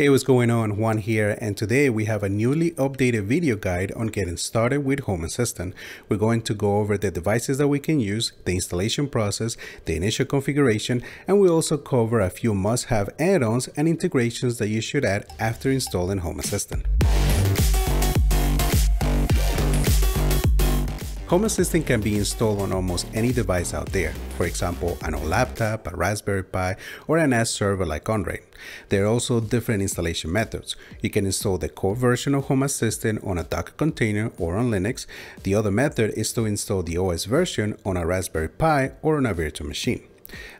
Hey, what's going on? Juan here, and today we have a newly updated video guide on getting started with Home Assistant. We're going to go over the devices that we can use, the installation process, the initial configuration, and we also cover a few must-have add-ons and integrations that you should add after installing Home Assistant. Home Assistant can be installed on almost any device out there, for example, an old laptop, a Raspberry Pi, or a NAS server like Unraid. There are also different installation methods. You can install the core version of Home Assistant on a Docker container or on Linux. The other method is to install the OS version on a Raspberry Pi or on a virtual machine.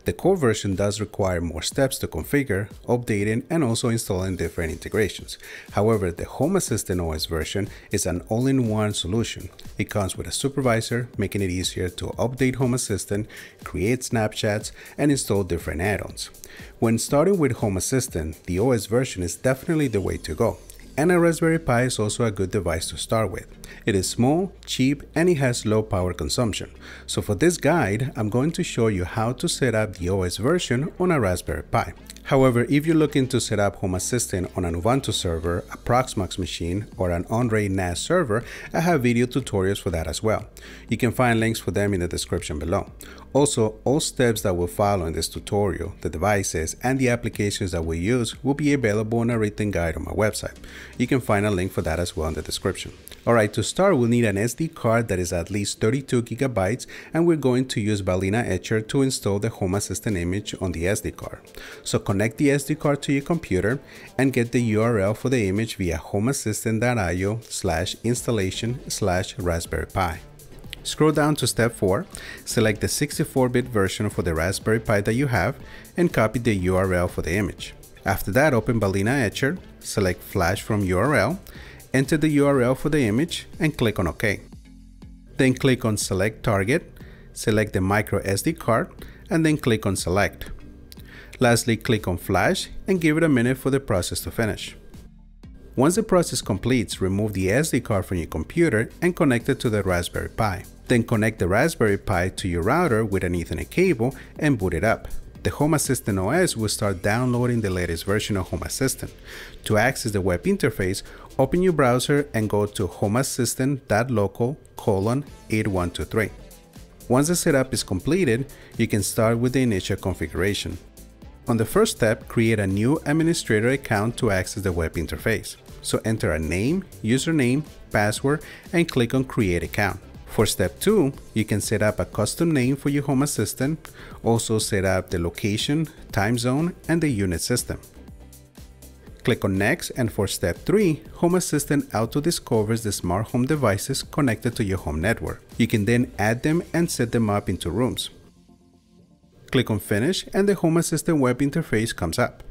The core version does require more steps to configure, updating, and also installing different integrations. However, the Home Assistant OS version is an all-in-one solution. It comes with a supervisor, making it easier to update Home Assistant, create snapshots, and install different add-ons. When starting with Home Assistant, the OS version is definitely the way to go and a Raspberry Pi is also a good device to start with. It is small, cheap, and it has low power consumption. So for this guide, I'm going to show you how to set up the OS version on a Raspberry Pi. However, if you're looking to set up Home Assistant on an Ubuntu server, a Proxmox machine, or an Unraid NAS server, I have video tutorials for that as well. You can find links for them in the description below. Also, all steps that will follow in this tutorial, the devices, and the applications that we use will be available in a written guide on my website. You can find a link for that as well in the description. Alright, to start we'll need an SD card that is at least 32 gigabytes and we're going to use Balena Etcher to install the Home Assistant image on the SD card. So connect the SD card to your computer and get the URL for the image via homeassistant.io slash installation slash Raspberry Pi. Scroll down to step 4, select the 64-bit version for the Raspberry Pi that you have, and copy the URL for the image. After that, open Balena Etcher, select Flash from URL, enter the URL for the image, and click on OK. Then click on Select Target, select the micro SD card, and then click on Select. Lastly, click on Flash and give it a minute for the process to finish. Once the process completes, remove the SD card from your computer and connect it to the Raspberry Pi. Then connect the Raspberry Pi to your router with an Ethernet cable and boot it up. The Home Assistant OS will start downloading the latest version of Home Assistant. To access the web interface, open your browser and go to homeassistant.local colon 8123. Once the setup is completed, you can start with the initial configuration. On the first step, create a new administrator account to access the web interface. So enter a name, username, password, and click on create account. For step 2, you can set up a custom name for your Home Assistant, also set up the location, time zone, and the unit system. Click on next and for step 3, Home Assistant auto-discovers the smart home devices connected to your home network. You can then add them and set them up into rooms. Click on finish and the Home Assistant web interface comes up.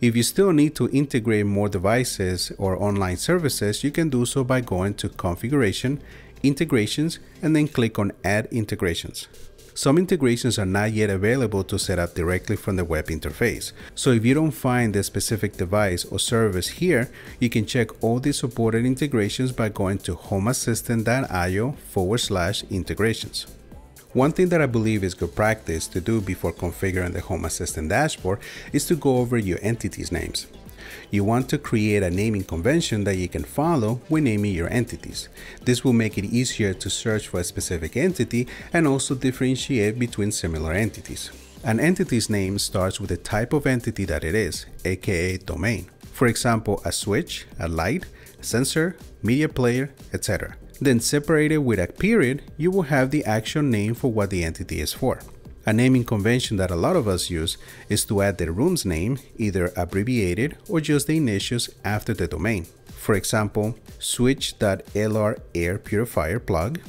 If you still need to integrate more devices or online services, you can do so by going to configuration, integrations, and then click on add integrations. Some integrations are not yet available to set up directly from the web interface. So if you don't find the specific device or service here, you can check all the supported integrations by going to homeassistant.io forward slash integrations. One thing that I believe is good practice to do before configuring the Home Assistant dashboard is to go over your entities names. You want to create a naming convention that you can follow when naming your entities. This will make it easier to search for a specific entity and also differentiate between similar entities. An entity's name starts with the type of entity that it is, aka domain. For example, a switch, a light, a sensor, media player, etc. Then separated with a period, you will have the actual name for what the entity is for. A naming convention that a lot of us use is to add the room's name, either abbreviated or just the initials after the domain. For example, switch.lr air purifier plug,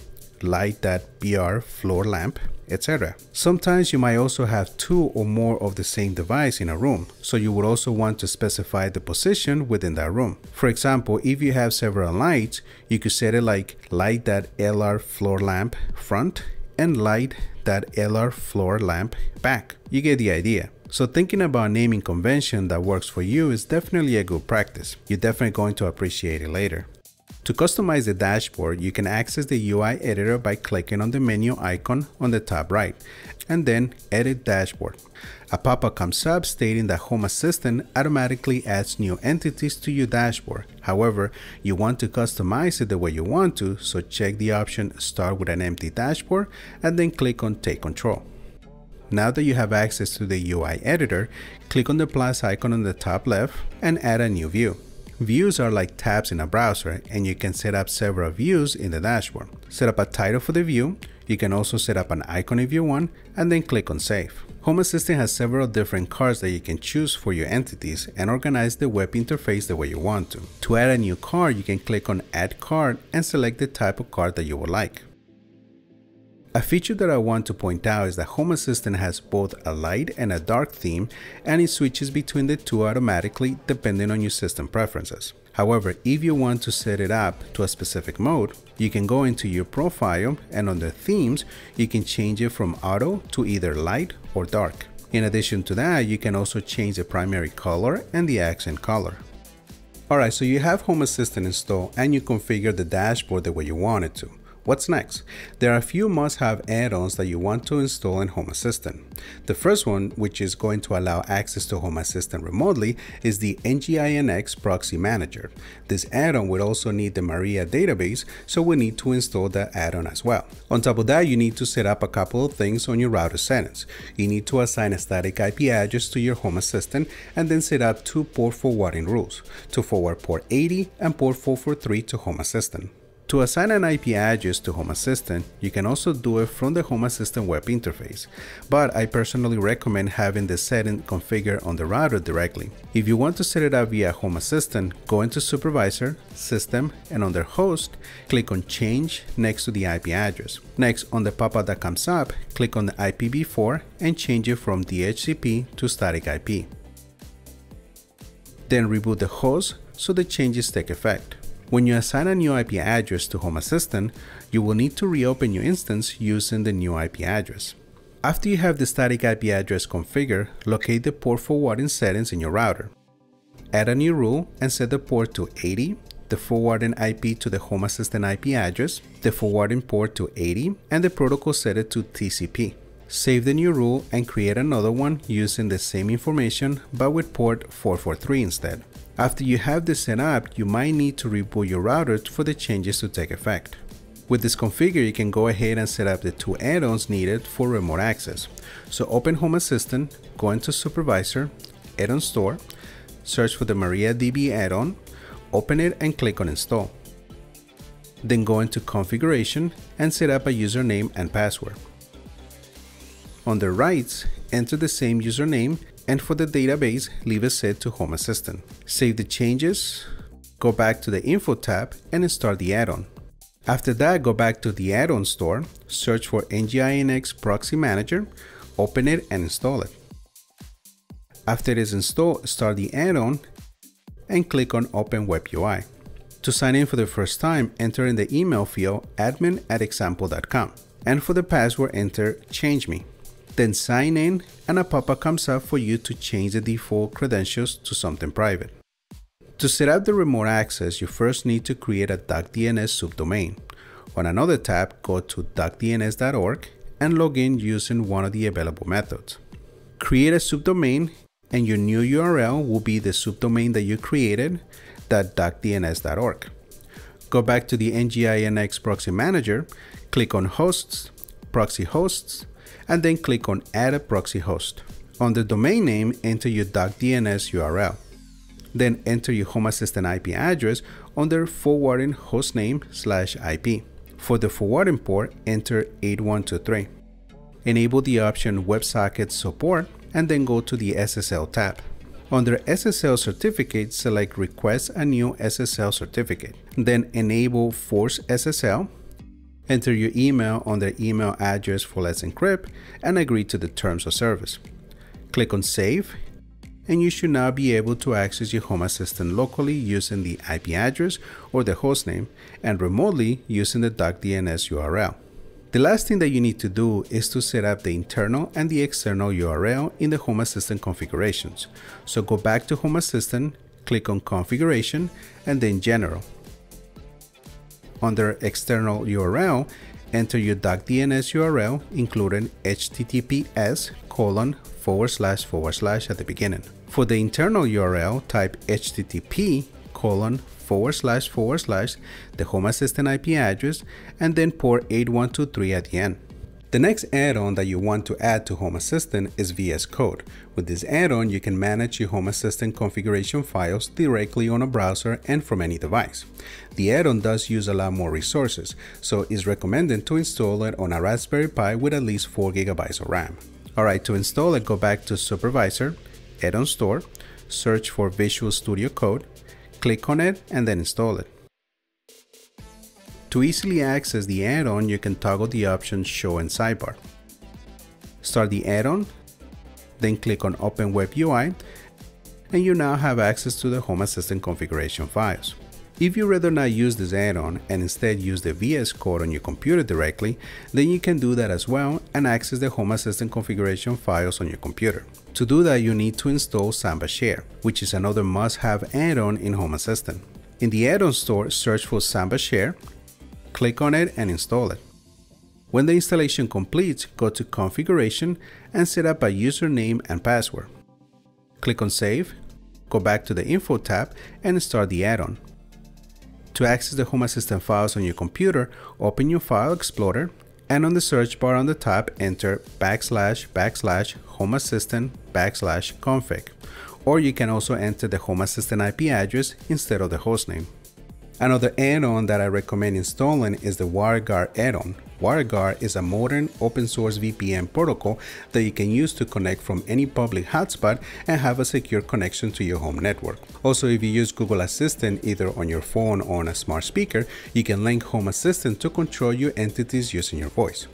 light.br floor lamp, etc. Sometimes you might also have two or more of the same device in a room, so you would also want to specify the position within that room. For example, if you have several lights, you could set it like light.lr floor lamp front and light.lr floor lamp back. You get the idea. So thinking about naming convention that works for you is definitely a good practice. You're definitely going to appreciate it later. To customize the dashboard, you can access the UI editor by clicking on the menu icon on the top right, and then Edit Dashboard. A pop-up comes up stating that Home Assistant automatically adds new entities to your dashboard. However, you want to customize it the way you want to, so check the option Start with an empty dashboard and then click on Take Control. Now that you have access to the UI editor, click on the plus icon on the top left and add a new view. Views are like tabs in a browser and you can set up several views in the dashboard. Set up a title for the view, you can also set up an icon if you want and then click on save. Home Assistant has several different cards that you can choose for your entities and organize the web interface the way you want to. To add a new card, you can click on add card and select the type of card that you would like. A feature that I want to point out is that Home Assistant has both a light and a dark theme and it switches between the two automatically depending on your system preferences. However, if you want to set it up to a specific mode, you can go into your profile and under themes, you can change it from auto to either light or dark. In addition to that, you can also change the primary color and the accent color. Alright, so you have Home Assistant installed and you configure the dashboard the way you want it to. What's next? There are a few must-have add-ons that you want to install in Home Assistant. The first one, which is going to allow access to Home Assistant remotely, is the NGINX Proxy Manager. This add-on will also need the Maria database, so we need to install that add-on as well. On top of that, you need to set up a couple of things on your router settings. You need to assign a static IP address to your Home Assistant and then set up two port forwarding rules to forward port 80 and port 443 to Home Assistant. To assign an IP address to Home Assistant, you can also do it from the Home Assistant web interface, but I personally recommend having the setting configured on the router directly. If you want to set it up via Home Assistant, go into Supervisor, System, and under Host, click on Change next to the IP address. Next, on the pop-up that comes up, click on the IPv4 and change it from DHCP to static IP. Then reboot the host so the changes take effect. When you assign a new IP address to Home Assistant, you will need to reopen your instance using the new IP address. After you have the static IP address configured, locate the port forwarding settings in your router. Add a new rule and set the port to 80, the forwarding IP to the Home Assistant IP address, the forwarding port to 80, and the protocol set it to TCP. Save the new rule and create another one using the same information but with port 443 instead. After you have this set up, you might need to reboot your router for the changes to take effect. With this configure, you can go ahead and set up the two add-ons needed for remote access. So open Home Assistant, go into Supervisor, Add-on Store, search for the MariaDB add-on, open it and click on Install. Then go into Configuration and set up a username and password. On the rights, enter the same username and for the database, leave it set to Home Assistant. Save the changes, go back to the Info tab and start the add-on. After that, go back to the add-on store, search for NGINX Proxy Manager, open it and install it. After it is installed, start the add-on and click on Open Web UI. To sign in for the first time, enter in the email field admin at example.com and for the password enter change me. Then sign in and a pop-up comes up for you to change the default credentials to something private. To set up the remote access, you first need to create a DuckDNS subdomain. On another tab, go to duckdns.org and log in using one of the available methods. Create a subdomain and your new URL will be the subdomain that you created, .duckdns.org. Go back to the NGINX Proxy Manager, click on Hosts, Proxy Hosts, and then click on Add a Proxy Host. On the domain name, enter your DuckDNS URL. Then enter your Home Assistant IP address under forwarding hostname slash IP. For the forwarding port, enter 8123. Enable the option WebSocket Support and then go to the SSL tab. Under SSL certificate, select Request a new SSL certificate. Then enable Force SSL Enter your email on the email address for Let's Encrypt and agree to the terms of service. Click on Save and you should now be able to access your Home Assistant locally using the IP address or the hostname and remotely using the DuckDNS URL. The last thing that you need to do is to set up the internal and the external URL in the Home Assistant configurations. So go back to Home Assistant, click on Configuration, and then General. Under external URL, enter your DNS URL, including https colon forward slash forward slash at the beginning. For the internal URL, type http colon forward slash forward slash the Home Assistant IP address and then port 8123 at the end. The next add-on that you want to add to Home Assistant is VS Code. With this add-on, you can manage your Home Assistant configuration files directly on a browser and from any device. The add-on does use a lot more resources, so it's recommended to install it on a Raspberry Pi with at least 4GB of RAM. Alright, to install it, go back to Supervisor, Add-on Store, search for Visual Studio Code, click on it, and then install it. To easily access the add-on, you can toggle the option Show in Sidebar. Start the add-on, then click on Open Web UI, and you now have access to the Home Assistant configuration files. If you rather not use this add-on and instead use the VS Code on your computer directly, then you can do that as well and access the Home Assistant configuration files on your computer. To do that, you need to install Samba Share, which is another must-have add-on in Home Assistant. In the add-on store, search for Samba Share click on it and install it. When the installation completes, go to Configuration and set up a username and password. Click on Save, go back to the Info tab and start the add-on. To access the Home Assistant files on your computer, open your File Explorer and on the search bar on the top enter backslash backslash home assistant backslash config or you can also enter the home assistant IP address instead of the hostname. Another add-on that I recommend installing is the WireGuard add-on. WireGuard is a modern open source VPN protocol that you can use to connect from any public hotspot and have a secure connection to your home network. Also, if you use Google Assistant either on your phone or on a smart speaker, you can link Home Assistant to control your entities using your voice.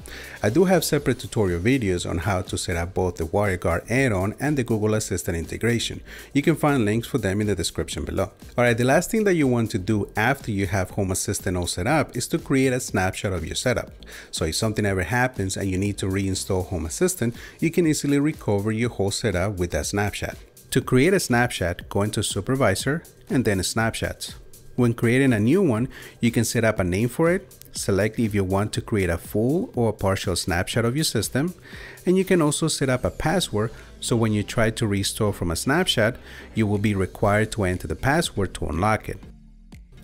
I do have separate tutorial videos on how to set up both the WireGuard add-on and the Google Assistant integration. You can find links for them in the description below. Alright, the last thing that you want to do after you have Home Assistant all set up is to create a snapshot of your setup. So if something ever happens and you need to reinstall Home Assistant, you can easily recover your whole setup with that snapshot. To create a snapshot, go into Supervisor and then Snapshots. When creating a new one, you can set up a name for it, select if you want to create a full or a partial snapshot of your system, and you can also set up a password so when you try to restore from a snapshot, you will be required to enter the password to unlock it.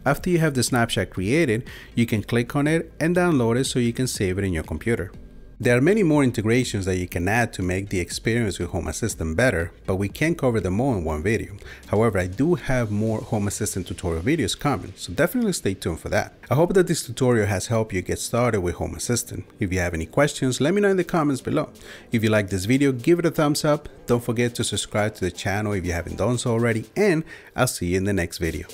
After you have the snapshot created, you can click on it and download it so you can save it in your computer. There are many more integrations that you can add to make the experience with Home Assistant better, but we can't cover them all in one video. However, I do have more Home Assistant tutorial videos coming, so definitely stay tuned for that. I hope that this tutorial has helped you get started with Home Assistant. If you have any questions, let me know in the comments below. If you like this video, give it a thumbs up. Don't forget to subscribe to the channel if you haven't done so already, and I'll see you in the next video.